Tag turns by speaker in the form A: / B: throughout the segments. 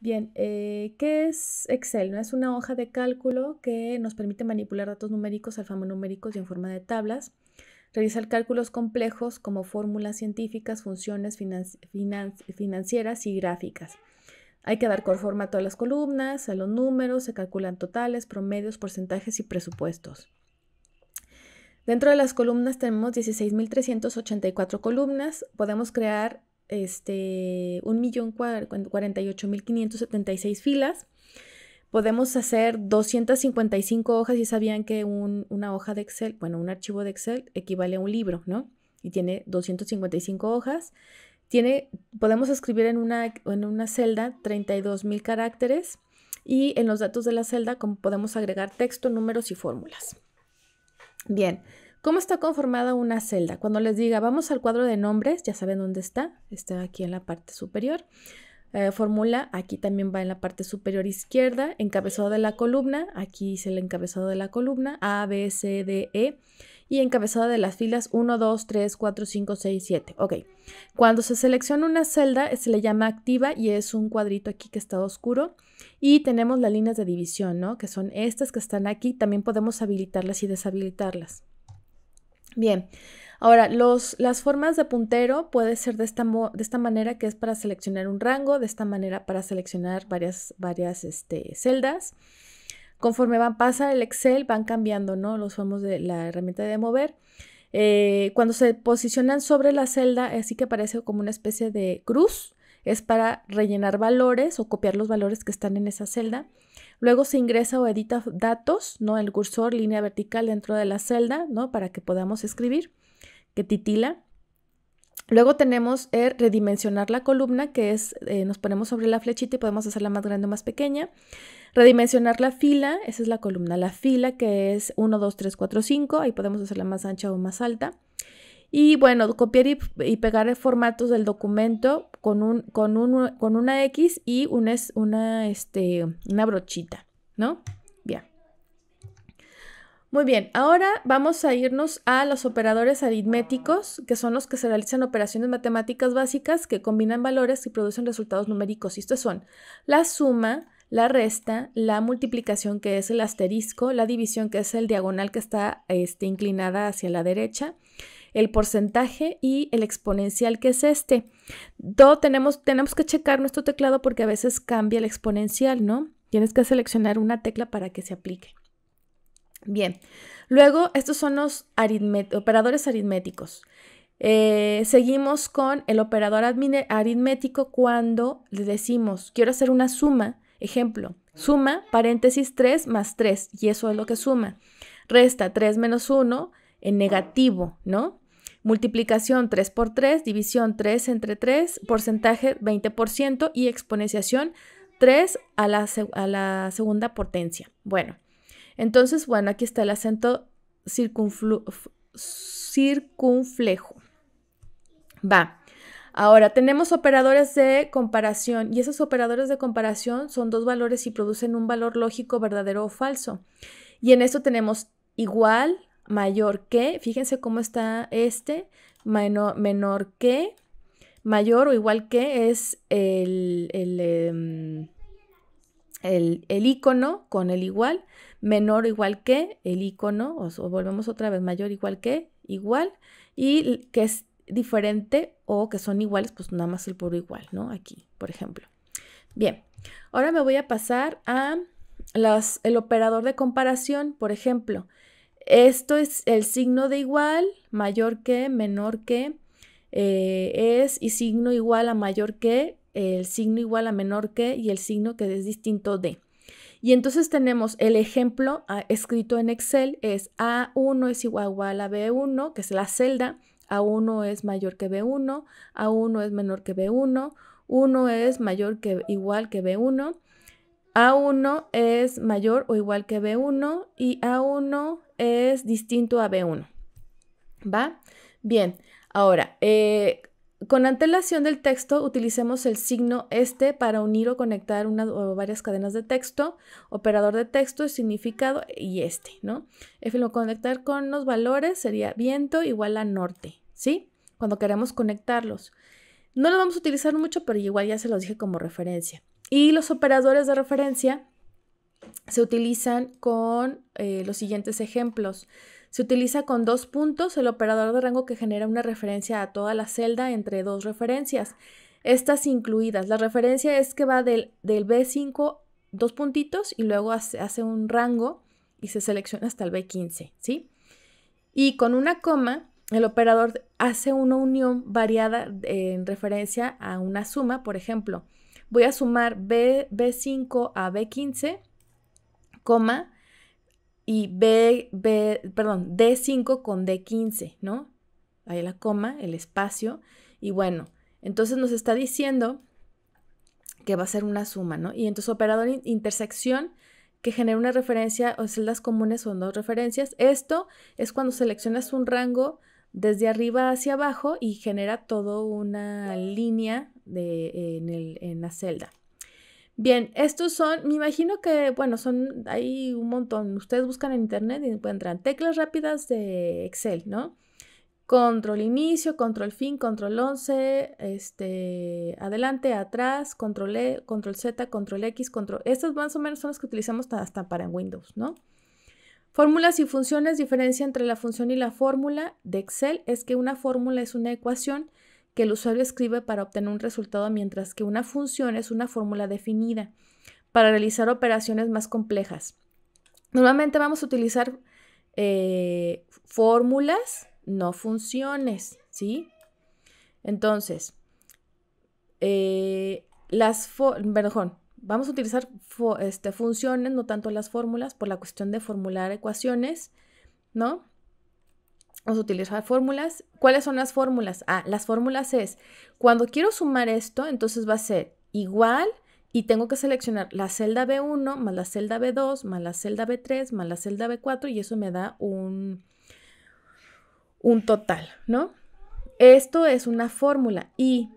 A: Bien, eh, ¿qué es Excel? Es una hoja de cálculo que nos permite manipular datos numéricos alfanuméricos y en forma de tablas, realizar cálculos complejos como fórmulas científicas, funciones financieras y gráficas. Hay que dar forma a todas las columnas, a los números, se calculan totales, promedios, porcentajes y presupuestos. Dentro de las columnas tenemos 16.384 columnas. Podemos crear este, 1.048.576 filas. Podemos hacer 255 hojas y sabían que una hoja de Excel, bueno, un archivo de Excel equivale a un libro, ¿no? Y tiene 255 hojas. Tiene, podemos escribir en una, en una celda 32.000 caracteres y en los datos de la celda podemos agregar texto, números y fórmulas. Bien, ¿Cómo está conformada una celda? Cuando les diga, vamos al cuadro de nombres, ya saben dónde está, está aquí en la parte superior. Eh, fórmula, aquí también va en la parte superior izquierda, encabezado de la columna, aquí es el encabezado de la columna, A, B, C, D, E, y encabezado de las filas 1, 2, 3, 4, 5, 6, 7. Ok, cuando se selecciona una celda se le llama activa y es un cuadrito aquí que está oscuro. Y tenemos las líneas de división, ¿no? Que son estas que están aquí, también podemos habilitarlas y deshabilitarlas. Bien, ahora las formas de puntero puede ser de esta, de esta, manera que es para seleccionar un rango, de esta manera para seleccionar varias, varias este, celdas. Conforme van, pasa el Excel van cambiando ¿no? los formos de la herramienta de mover. Eh, cuando se posicionan sobre la celda, así que parece como una especie de cruz, es para rellenar valores o copiar los valores que están en esa celda. Luego se ingresa o edita datos, ¿no? El cursor, línea vertical dentro de la celda, ¿no? Para que podamos escribir, que titila. Luego tenemos el redimensionar la columna, que es, eh, nos ponemos sobre la flechita y podemos hacerla más grande o más pequeña. Redimensionar la fila, esa es la columna. La fila, que es 1, 2, 3, 4, 5, ahí podemos hacerla más ancha o más alta. Y bueno, copiar y, pegar formatos del documento con, un, con, un, con una X y una, una, este, una brochita, ¿no? Bien. Muy bien, ahora vamos a irnos a los operadores aritméticos, que son los que se realizan operaciones matemáticas básicas que combinan valores y producen resultados numéricos. Y estos son la suma, la resta, la multiplicación, que es el asterisco, la división, que es el diagonal que está este, inclinada hacia la derecha, el porcentaje y el exponencial que es este. Todo tenemos, tenemos que checar nuestro teclado porque a veces cambia el exponencial, ¿no? Tienes que seleccionar una tecla para que se aplique. Bien, luego estos son los operadores aritméticos. Eh, seguimos con el operador aritmético cuando le decimos, quiero hacer una suma, ejemplo, suma paréntesis 3 más 3, y eso es lo que suma. Resta 3 menos 1 en negativo, ¿no? Multiplicación 3 por 3, división 3 entre 3, porcentaje 20% y exponenciación 3 a la, a la segunda potencia. Bueno, entonces, bueno, aquí está el acento circunflejo. Va. Ahora, tenemos operadores de comparación y esos operadores de comparación son dos valores y producen un valor lógico verdadero o falso. Y en esto tenemos igual, mayor que, fíjense cómo está este, menor, menor que, mayor o igual que es el, el, em, el, icono con el igual, menor o igual que, el icono, o, volvemos otra vez, mayor igual que, igual, y que es diferente o que son iguales, pues nada más el puro igual, ¿no? Aquí, por ejemplo. Bien, ahora me voy a pasar a las, el operador de comparación, por ejemplo. Esto es el signo de igual, mayor que, menor que, eh, es y signo igual a mayor que, el signo igual a menor que y el signo que es distinto de. Y entonces tenemos el ejemplo ah, escrito en Excel, es A1 es igual a B1, que es la celda, A1 es mayor que B1, A1 es menor que B1, 1 es mayor que igual que B1, A1 es mayor o igual que B1 y A1 es distinto a B1. ¿Va? Bien, ahora, eh, con antelación del texto utilicemos el signo este para unir o conectar una o varias cadenas de texto, operador de texto, significado y este, ¿no? lo conectar con los valores sería viento igual a norte, ¿sí? Cuando queremos conectarlos. No lo vamos a utilizar mucho, pero igual ya se los dije como referencia. Y los operadores de referencia se utilizan con eh, los siguientes ejemplos. Se utiliza con dos puntos el operador de rango que genera una referencia a toda la celda entre dos referencias. Estas incluidas. La referencia es que va del, del B5 dos puntitos y luego hace, hace, un rango y se selecciona hasta el B15, ¿sí? Y con una coma, el operador hace una unión variada en referencia a una suma. Por ejemplo, voy a sumar B, B5 a B15, coma, y B, B, perdón, D5 con D15, ¿no? Ahí la coma, el espacio. Y bueno, entonces nos está diciendo que va a ser una suma, ¿no? Y entonces operador intersección que genera una referencia o celdas comunes son dos referencias. Esto es cuando seleccionas un rango desde arriba hacia abajo y genera toda una línea de, en, el, en la celda. Bien, estos son, me imagino que, bueno, son, hay un montón. Ustedes buscan en internet y encuentran teclas rápidas de Excel, ¿no? Control inicio, control fin, control 11, este, adelante, atrás, control E, control Z, control X, control. Estas más o menos son las que utilizamos hasta para Windows, ¿no? Fórmulas y funciones. Diferencia entre la función y la fórmula de Excel es que una fórmula es una ecuación que el usuario escribe para obtener un resultado, mientras que una función es una fórmula definida para realizar operaciones más complejas. Normalmente vamos a utilizar eh, fórmulas, no funciones, ¿sí? Entonces, eh, las, perdón, vamos a utilizar este, funciones, no tanto las fórmulas, por la cuestión de formular ecuaciones, ¿no? Vamos a utilizar fórmulas. ¿Cuáles son las fórmulas? Ah, las fórmulas es, cuando quiero sumar esto, entonces va a ser igual y tengo que seleccionar la celda B1 más la celda B2 más la celda B3 más la celda B4 y eso me da un, un total, ¿no? Esto es una fórmula y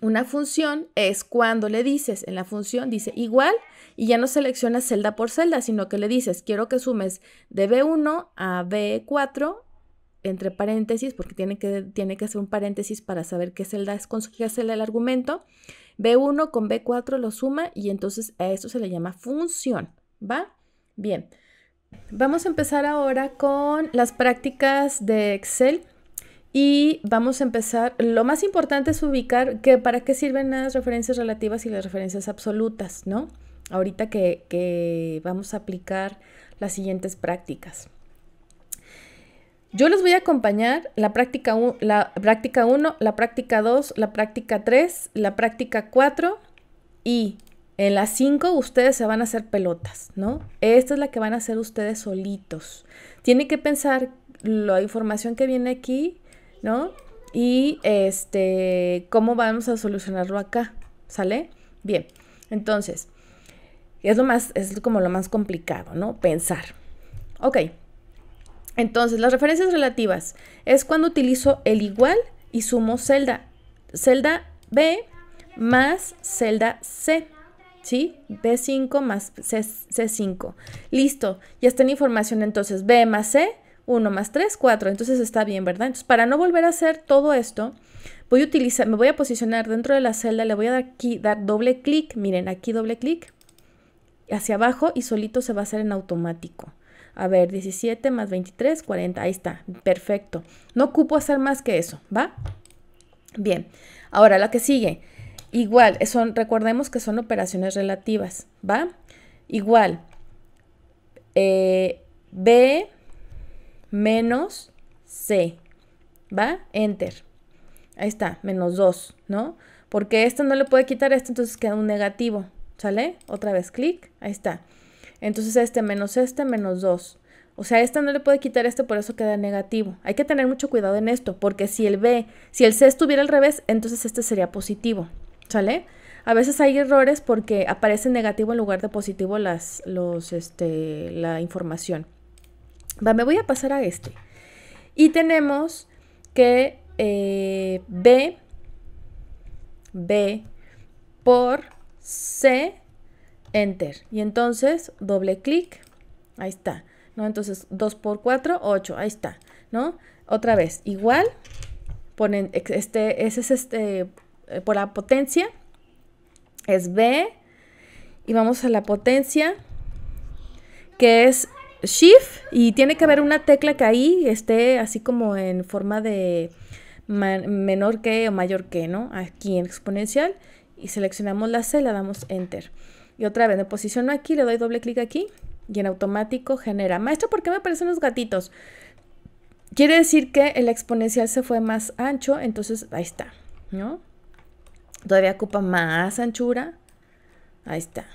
A: una función es cuando le dices en la función, dice igual y ya no seleccionas celda por celda, sino que le dices, quiero que sumes de B1 a B4 entre paréntesis, porque tiene que, tiene que hacer un paréntesis para saber qué celda es, con qué celda el argumento. B1 con B4 lo suma y entonces a esto se le llama función, ¿va? Bien, vamos a empezar ahora con las prácticas de Excel. Y vamos a empezar, lo más importante es ubicar que para qué sirven las referencias relativas y las referencias absolutas, ¿no? Ahorita que, vamos a aplicar las siguientes prácticas. Yo les voy a acompañar la práctica 1, la práctica 1, la práctica 2, la práctica 3, la práctica 4 y en la 5 ustedes se van a hacer pelotas, ¿no? Esta es la que van a hacer ustedes solitos. Tienen que pensar la información que viene aquí ¿no? Y este, ¿cómo vamos a solucionarlo acá? ¿Sale? Bien, entonces, es lo más, es como lo más complicado, ¿no? Pensar. Ok, entonces, las referencias relativas es cuando utilizo el igual y sumo celda, celda B más celda C. ¿Sí? B5 más C, C5. Listo, ya está la información entonces. B más C 1 más 3, 4. Entonces está bien, ¿verdad? Entonces, para no volver a hacer todo esto, voy a utilizar, me voy a posicionar dentro de la celda, le voy a dar aquí, dar doble clic, miren, aquí doble clic, hacia abajo y solito se va a hacer en automático. A ver, 17 más 23, 40, ahí está, perfecto. No ocupo hacer más que eso, ¿va? Bien, ahora la que sigue, igual, son, recordemos que son operaciones relativas, ¿va? Igual, eh, B menos C. ¿Va? Enter. Ahí está, menos 2, ¿no? Porque esto no le puede quitar esto, entonces queda un negativo. ¿Sale? Otra vez clic, ahí está. Entonces este menos este, menos 2. O sea, esta no le puede quitar este, por eso queda negativo. Hay que tener mucho cuidado en esto, porque si el B, si el C estuviera al revés, entonces este sería positivo. ¿Sale? A veces hay errores porque aparece negativo en lugar de positivo las, los, este, la información. Me voy a pasar a este. Y tenemos que eh, B, B por C, Enter. Y entonces doble clic, ahí está, ¿no? Entonces 2 por 4, 8, ahí está, ¿no? Otra vez, igual, ponen, este, ese es este, eh, por la potencia, es B. Y vamos a la potencia, que es Shift. Y tiene que haber una tecla que ahí esté así como en forma de menor que o mayor que, ¿no? Aquí en exponencial. Y seleccionamos la C, la damos Enter. Y otra vez me posiciono aquí, le doy doble clic aquí. Y en automático genera. Maestro, ¿por qué me aparecen los gatitos? Quiere decir que el exponencial se fue más ancho, entonces ahí está, ¿no? Todavía ocupa más anchura. Ahí está,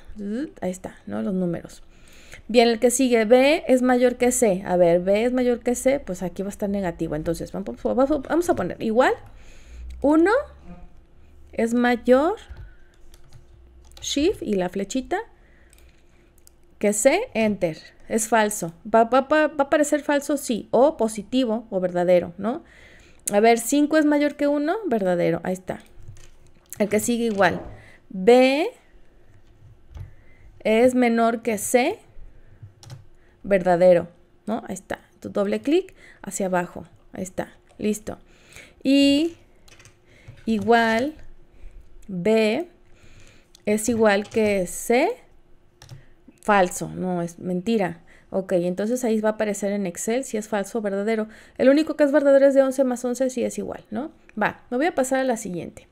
A: ahí está, ¿no? Los números. Bien, el que sigue, B es mayor que C. A ver, B es mayor que C, pues aquí va a estar negativo. Entonces, vamos a poner igual. 1 es mayor, Shift y la flechita, que C, Enter. Es falso. ¿Va, va, va, a aparecer falso? Sí. O positivo o verdadero, ¿no? A ver, 5 es mayor que 1, verdadero. Ahí está. El que sigue igual. B es menor que C, verdadero, ¿no? Ahí está. Tu doble clic hacia abajo. Ahí está. Listo. Y igual B es igual que C, falso, no es mentira. Ok, entonces ahí va a aparecer en Excel si es falso o verdadero. El único que es verdadero es de 11 más 11 si es igual, ¿no? Va, me voy a pasar a la siguiente.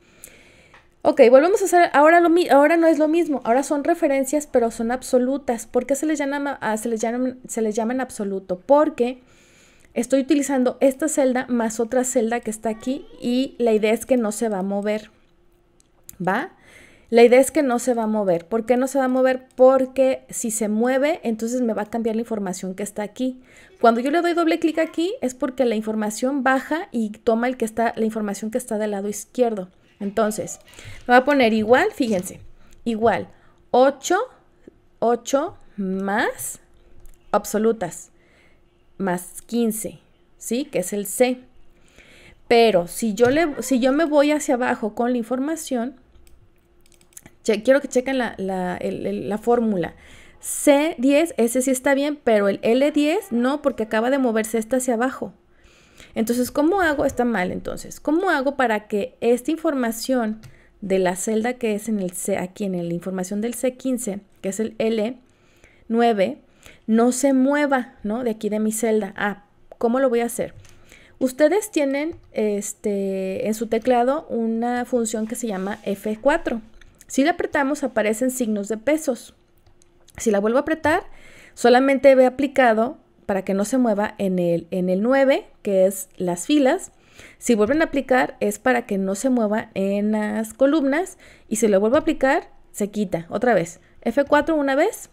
A: Ok, volvemos a hacer, ahora, lo, ahora no es lo mismo, ahora son referencias, pero son absolutas. ¿Por qué se les, llama, ah, se les, llaman, se les llama en absoluto? Porque estoy utilizando esta celda más otra celda que está aquí y la idea es que no se va a mover. ¿Va? La idea es que no se va a mover. ¿Por qué no se va a mover? Porque si se mueve, entonces me va a cambiar la información que está aquí. Cuando yo le doy doble clic aquí es porque la información baja y toma el que está, la información que está del lado izquierdo. Entonces, me va a poner igual, fíjense, igual 8, 8 más absolutas, más 15, ¿sí? Que es el C. Pero si yo, le, si yo me voy hacia abajo con la información, quiero que chequen la, la fórmula. C10, ese sí está bien, pero el L10 no, porque acaba de moverse esta hacia abajo. Entonces, ¿cómo hago? Está mal, entonces. ¿Cómo hago para que esta información de la celda que es en el C, aquí en la información del C15, que es el L9, no se mueva, ¿no? De aquí de mi celda. Ah, ¿cómo lo voy a hacer? Ustedes tienen este, en su teclado una función que se llama F4. Si la apretamos aparecen signos de pesos. Si la vuelvo a apretar, solamente ve aplicado para que no se mueva en el, en el 9, que es las filas. Si vuelven a aplicar es para que no se mueva en las columnas y si lo vuelvo a aplicar se quita otra vez. F4 una vez,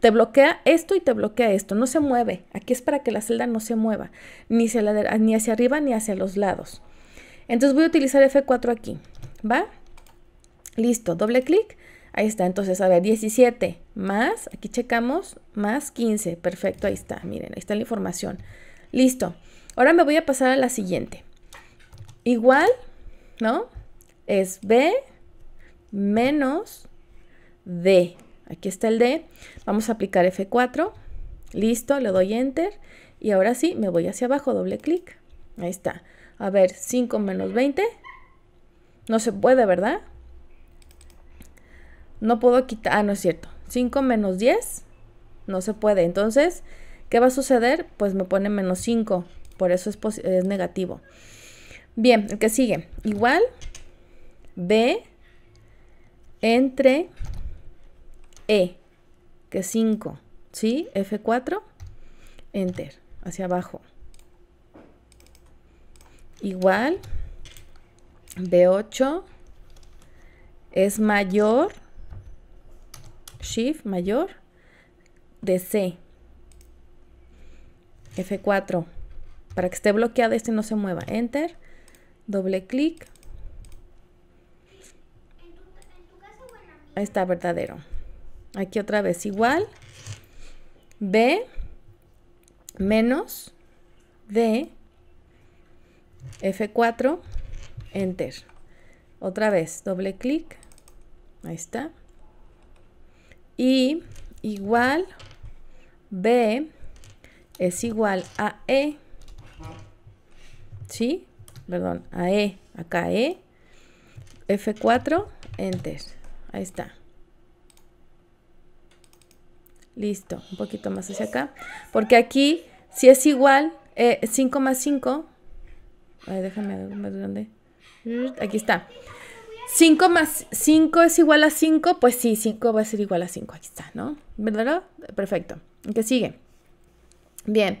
A: te bloquea esto y te bloquea esto, no se mueve. Aquí es para que la celda no se mueva, ni hacia, ni hacia arriba ni hacia los lados. Entonces voy a utilizar F4 aquí, ¿va? Listo, doble clic. Ahí está, entonces, a ver, 17 más, aquí checamos, más 15. Perfecto, ahí está, miren, ahí está la información. Listo. Ahora me voy a pasar a la siguiente. Igual, ¿no? Es B menos D. Aquí está el D. Vamos a aplicar F4. Listo, le doy Enter. Y ahora sí, me voy hacia abajo, doble clic. Ahí está. A ver, 5 menos 20. No se puede, ¿verdad? No puedo quitar, ah, no es cierto. 5 menos 10, no se puede. Entonces, ¿qué va a suceder? Pues me pone menos 5, por eso es, es negativo. Bien, el que sigue. Igual, B entre E, que es 5, ¿sí? F4, Enter, hacia abajo. Igual, B8 es mayor Shift mayor de C. F4. Para que esté bloqueado este no se mueva. Enter. Doble clic. Ahí está verdadero. Aquí otra vez igual. B menos D. F4. Enter. Otra vez. Doble clic. Ahí está y igual B es igual a E. ¿Sí? Perdón, a E. Acá E. F4, Enter. Ahí está. Listo, un poquito más hacia acá. Porque aquí, si es igual, 5 eh, más 5. Ay, déjame ver dónde. Aquí está. 5 más 5 es igual a 5, pues sí, 5 va a ser igual a 5. Aquí está, ¿no? ¿Verdad? Perfecto. ¿Qué sigue? Bien.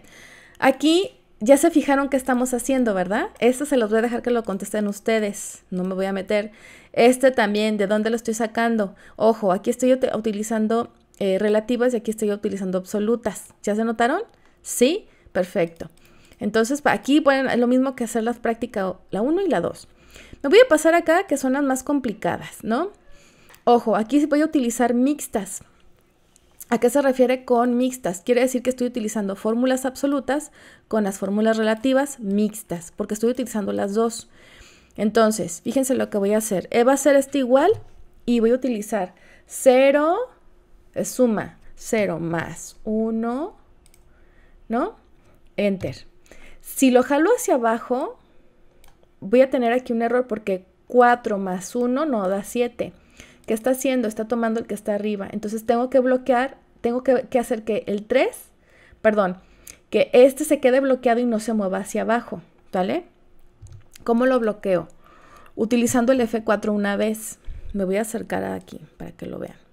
A: Aquí ya se fijaron qué estamos haciendo, ¿verdad? Esto se los voy a dejar que lo contesten ustedes. No me voy a meter. Este también, ¿de dónde lo estoy sacando? Ojo, aquí estoy utilizando eh, relativas y aquí estoy utilizando absolutas. ¿Ya se notaron? Sí, perfecto. Entonces, aquí bueno, es lo mismo que hacer las prácticas, la 1 y la 2. Me voy a pasar acá, que son las más complicadas, ¿no? Ojo, aquí voy a utilizar mixtas. ¿A qué se refiere con mixtas? Quiere decir que estoy utilizando fórmulas absolutas con las fórmulas relativas mixtas, porque estoy utilizando las dos. Entonces, fíjense lo que voy a hacer. E va a ser este igual y voy a utilizar 0, es suma, 0 más 1, ¿no? Enter. Si lo jalo hacia abajo, voy a tener aquí un error porque 4 más 1 no da 7. ¿Qué está haciendo? Está tomando el que está arriba. Entonces tengo que bloquear, tengo que, hacer que el 3, perdón, que este se quede bloqueado y no se mueva hacia abajo, ¿vale? ¿Cómo lo bloqueo? Utilizando el F4 una vez. Me voy a acercar aquí para que lo vean.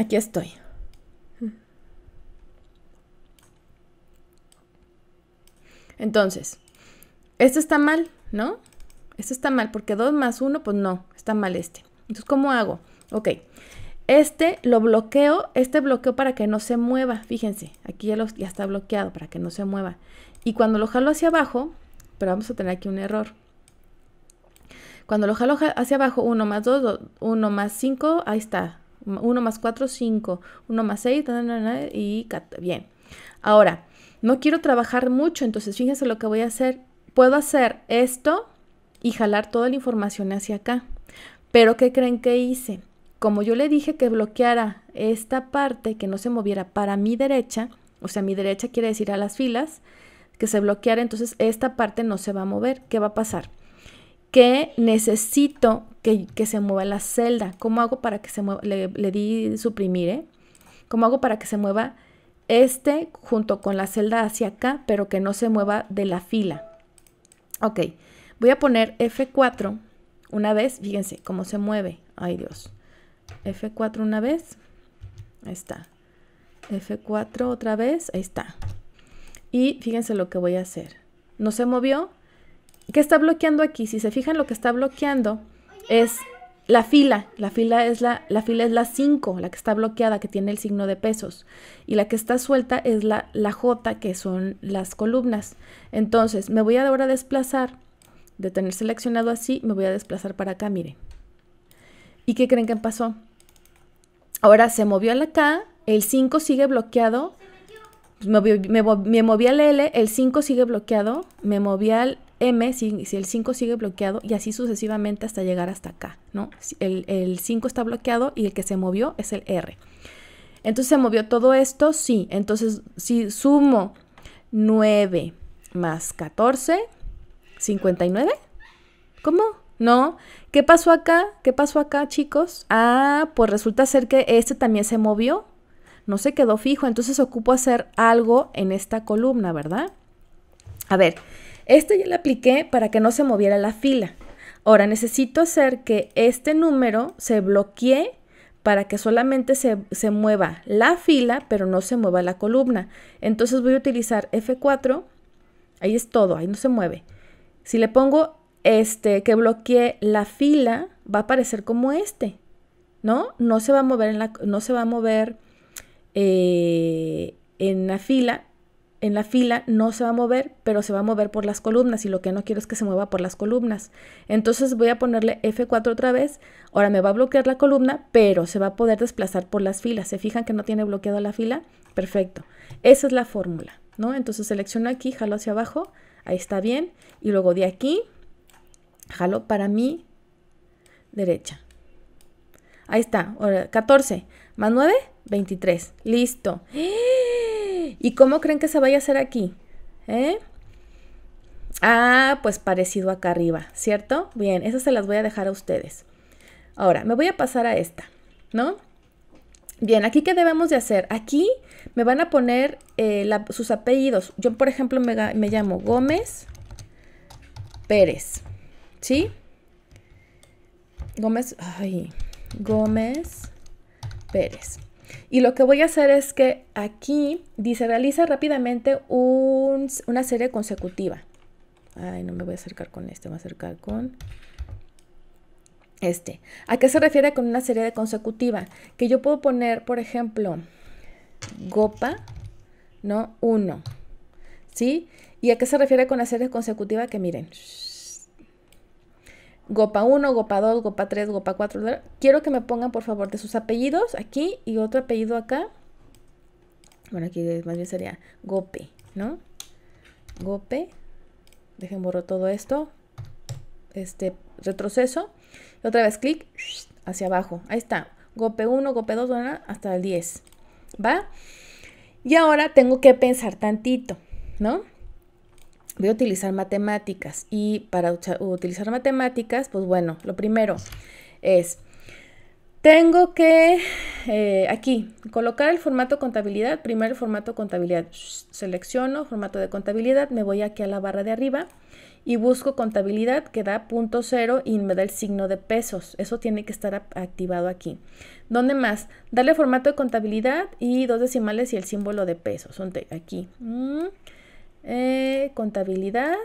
A: Aquí estoy. Entonces, esto está mal, ¿no? Esto está mal porque 2 más 1, pues no, está mal este. Entonces, ¿cómo hago? Ok, este lo bloqueo, este bloqueo para que no se mueva. Fíjense, aquí ya, ya está bloqueado para que no se mueva. Y cuando lo jalo hacia abajo, pero vamos a tener aquí un error. Cuando lo jalo hacia abajo, 1 más 2, 1 más 5, ahí está, 1 más 4, 5. 1 más 6, y bien. Ahora, no quiero trabajar mucho, entonces fíjense lo que voy a hacer. Puedo hacer esto y jalar toda la información hacia acá. Pero ¿qué creen que hice? Como yo le dije que bloqueara esta parte, que no se moviera para mi derecha, o sea, mi derecha quiere decir a las filas, que se bloqueara, entonces esta parte no se va a mover. ¿Qué va a pasar? Que necesito que, se mueva la celda. ¿Cómo hago para que se mueva? Le, di suprimir, ¿eh? ¿Cómo hago para que se mueva este junto con la celda hacia acá, pero que no se mueva de la fila? Ok, voy a poner F4 una vez. Fíjense cómo se mueve. Ay Dios. F4 una vez. Ahí está. F4 otra vez. Ahí está. Y fíjense lo que voy a hacer. No se movió. ¿Qué está bloqueando aquí? Si se fijan lo que está bloqueando es la fila. La fila es la, la fila es la 5, la que está bloqueada, que tiene el signo de pesos. Y la que está suelta es la, la J, que son las columnas. Entonces, me voy ahora a desplazar, de tener seleccionado así, me voy a desplazar para acá, miren. ¿Y qué creen que pasó? Ahora se movió a la K, el 5 sigue bloqueado, me, me, me moví al L, el 5 sigue bloqueado, me moví al M, si, el 5 sigue bloqueado, y así sucesivamente hasta llegar hasta acá, ¿no? El, 5 está bloqueado y el que se movió es el R. Entonces, ¿se movió todo esto? Sí. Entonces, si sumo 9 más 14, 59. ¿Cómo? No. ¿Qué pasó acá? ¿Qué pasó acá, chicos? Ah, pues resulta ser que este también se movió. No se quedó fijo. Entonces ocupo hacer algo en esta columna, ¿verdad? A ver, este ya lo apliqué para que no se moviera la fila. Ahora necesito hacer que este número se bloquee para que solamente se, mueva la fila, pero no se mueva la columna. Entonces voy a utilizar F4. Ahí es todo, ahí no se mueve. Si le pongo este que bloquee la fila, va a aparecer como este, ¿no? No se va a mover en la, no se va a mover eh, en la fila, en la fila no se va a mover, pero se va a mover por las columnas y lo que no quiero es que se mueva por las columnas. Entonces voy a ponerle F4 otra vez. Ahora me va a bloquear la columna, pero se va a poder desplazar por las filas. ¿Se fijan que no tiene bloqueado la fila? Perfecto. Esa es la fórmula, ¿no? Entonces selecciono aquí, jalo hacia abajo, ahí está bien. Y luego de aquí, jalo para mi derecha. Ahí está, ahora 14 más 9, 23. Listo. ¡Eh! ¿Y cómo creen que se vaya a hacer aquí? ¿Eh? Ah, pues parecido acá arriba, ¿cierto? Bien, esas se las voy a dejar a ustedes. Ahora, me voy a pasar a esta, ¿no? Bien, aquí qué debemos de hacer? Aquí me van a poner eh, sus apellidos. Yo, por ejemplo, me, me llamo Gómez Pérez, ¿sí? Gómez, ay, Gómez Pérez. Y lo que voy a hacer es que aquí dice realiza rápidamente una serie consecutiva. Ay, no me voy a acercar con este, me voy a acercar con este. ¿A qué se refiere con una serie consecutiva? Que yo puedo poner, por ejemplo, Gopa, ¿no? 1, ¿sí? ¿Y a qué se refiere con la serie consecutiva? Que miren, Gopa 1, Gopa 2, Gopa 3, Gopa 4. Quiero que me pongan, por favor, de sus apellidos aquí y otro apellido acá. Bueno, aquí más bien sería Gope, ¿no? Gope. Dejen borro todo esto. Este retroceso. Y otra vez clic hacia abajo. Ahí está. Gope 1, Gope 2, hasta el 10. ¿Va? Y ahora tengo que pensar tantito, ¿no? Voy a utilizar matemáticas y para utilizar matemáticas, pues bueno, lo primero es, tengo que eh, aquí colocar el formato contabilidad, primero formato contabilidad, selecciono formato de contabilidad, me voy aquí a la barra de arriba y busco contabilidad que da punto cero y me da el signo de pesos. Eso tiene que estar activado aquí. ¿Dónde más? Darle formato de contabilidad y dos decimales y el símbolo de pesos. Aquí. Mm. Eh, contabilidad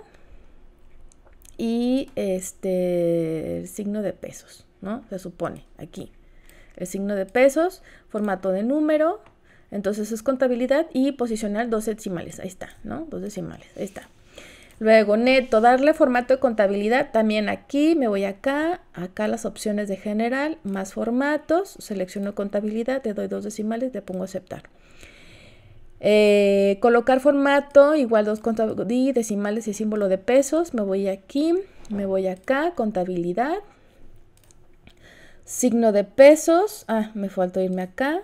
A: y este signo de pesos, ¿no? Se supone aquí. El signo de pesos, formato de número, entonces es contabilidad y posicionar dos decimales, ahí está, ¿no? Dos decimales, ahí está. Luego neto, darle formato de contabilidad, también aquí, me voy acá, acá las opciones de general, más formatos, selecciono contabilidad, te doy dos decimales, te pongo aceptar. Eh, colocar formato, igual dos decimales y símbolo de pesos. Me voy aquí, me voy acá, contabilidad. Signo de pesos. Ah, me falta irme acá.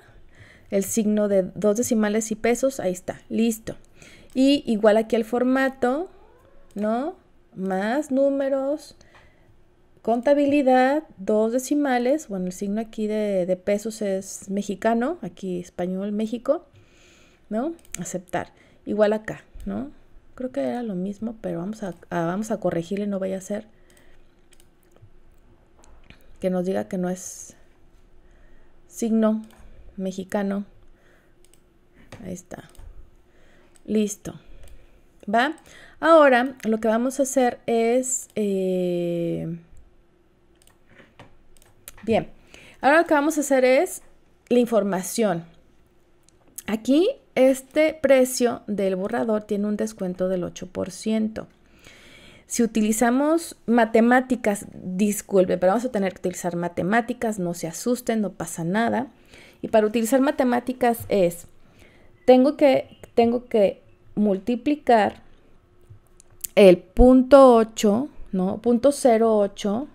A: El signo de dos decimales y pesos. Ahí está, listo. Y igual aquí el formato, ¿no? Más números. Contabilidad, dos decimales. Bueno, el signo aquí de, de pesos es mexicano. Aquí español, México ¿no? Aceptar. Igual acá, ¿no? Creo que era lo mismo, pero vamos a, vamos a corregirle, no vaya a ser que nos diga que no es signo mexicano. Ahí está. Listo. ¿Va? Ahora lo que vamos a hacer es... Eh, bien. Ahora lo que vamos a hacer es la información. Aquí este precio del borrador tiene un descuento del 8%. Si utilizamos matemáticas, disculpe, pero vamos a tener que utilizar matemáticas, no se asusten, no pasa nada. Y para utilizar matemáticas es, tengo que, tengo que multiplicar el punto 8, ¿no? Punto 08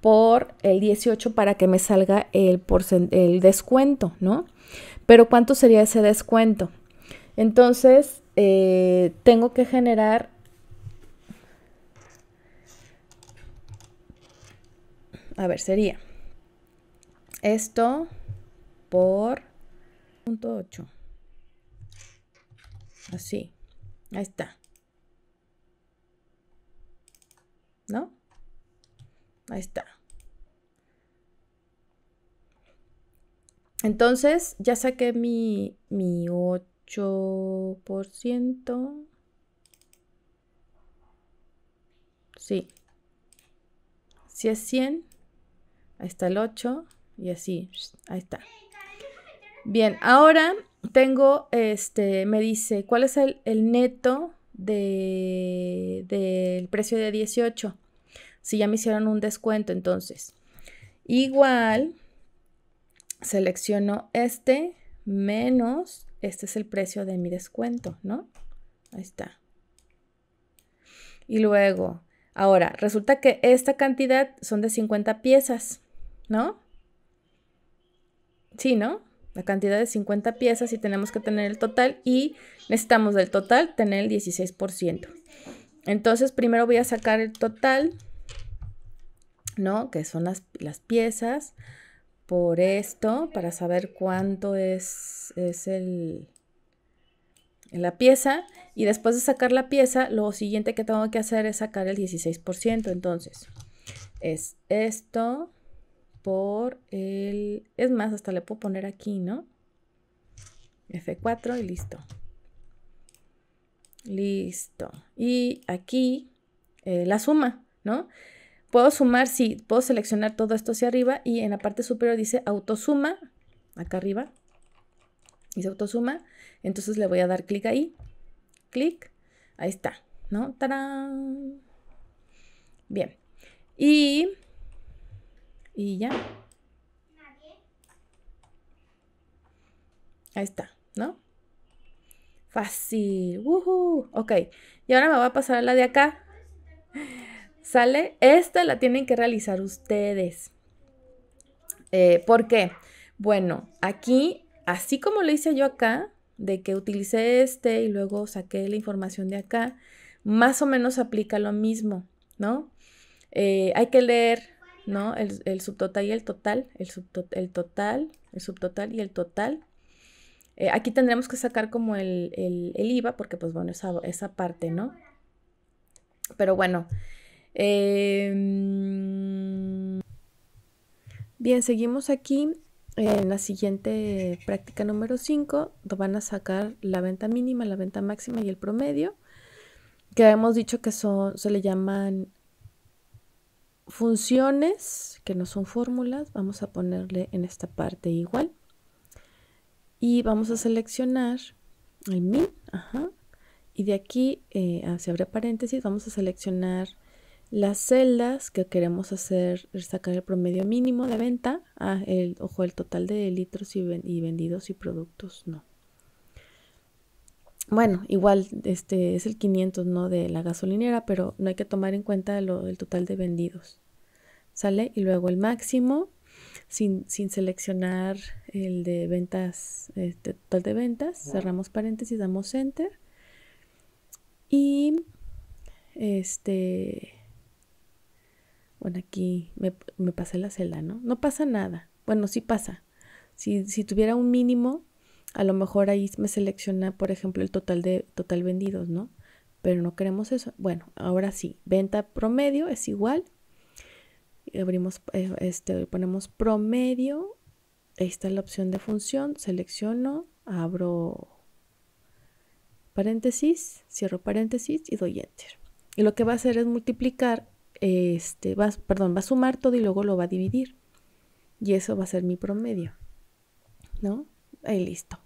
A: por el 18 para que me salga el, el descuento, ¿no? Pero ¿cuánto sería ese descuento? Entonces, eh, tengo que generar a ver, sería esto por punto 8. Así. Ahí está. ¿No? Ahí está. Entonces, ya saqué mi, mi 8%. Sí. Si es 100, ahí está el 8 y así, ahí está. Bien, ahora tengo, este, me dice, ¿cuál es el, neto del de, precio de 18? Si ya me hicieron un descuento, entonces, igual selecciono este menos, este es el precio de mi descuento, ¿no? Ahí está. Y luego, ahora, resulta que esta cantidad son de 50 piezas, ¿no? Sí, ¿no? la cantidad de 50 piezas y tenemos que tener el total y necesitamos del total tener el 16%. Entonces primero voy a sacar el total, ¿no? Que son las, las piezas por esto para saber cuánto es, es el, la pieza y después de sacar la pieza lo siguiente que tengo que hacer es sacar el 16% entonces es esto por el es más hasta le puedo poner aquí no F4 y listo. Listo. Y aquí eh, la suma no Puedo sumar, sí, puedo seleccionar todo esto hacia arriba y en la parte superior dice autosuma, acá arriba, dice autosuma, entonces le voy a dar clic ahí, clic, ahí está, ¿no? ¡Tarán! Bien, y, y ya. Ahí está, ¿no? Fácil, uh ok, y ahora me voy a pasar a la de acá. ¿Sale? Esta la tienen que realizar ustedes. Eh, ¿Por qué? Bueno, aquí, así como lo hice yo acá, de que utilicé este y luego saqué la información de acá, más o menos aplica lo mismo, ¿no? Eh, hay que leer, ¿no? El, subtotal y el total, el, el, total, el subtotal y el total. Eh, aquí tendremos que sacar como el, IVA, porque pues bueno, esa, esa parte, ¿no? Pero bueno, Em, bien, seguimos aquí en la siguiente práctica número 5. Van a sacar la venta mínima, la venta máxima y el promedio, que hemos dicho que son, se le llaman funciones, que no son fórmulas. Vamos a ponerle en esta parte igual. Y vamos a seleccionar el min, y de aquí, eh, se abre paréntesis, vamos a seleccionar las celdas que queremos hacer, sacar el promedio mínimo de venta, ah, el, ojo, el total de litros y, vendidos y productos, no. Bueno, igual este es el 500, ¿no? De la gasolinera, pero no hay que tomar en cuenta el total de vendidos. ¿Sale? Y luego el máximo, sin, sin seleccionar el de ventas, este total de ventas, cerramos paréntesis, damos enter. Y este bueno, aquí me, pasé la celda, ¿no? No pasa nada. Bueno, sí pasa. Si, tuviera un mínimo, a lo mejor ahí me selecciona, por ejemplo, el total de total vendidos, ¿no? Pero no queremos eso. Bueno, ahora sí, venta promedio es igual. Abrimos, eh, este, ponemos promedio. Ahí está la opción de función. Selecciono, abro paréntesis, cierro paréntesis y doy enter. Y lo que va a hacer es multiplicar este, va, perdón, va a sumar todo y luego lo va a dividir. Y eso va a ser mi promedio. ¿No? Ahí listo.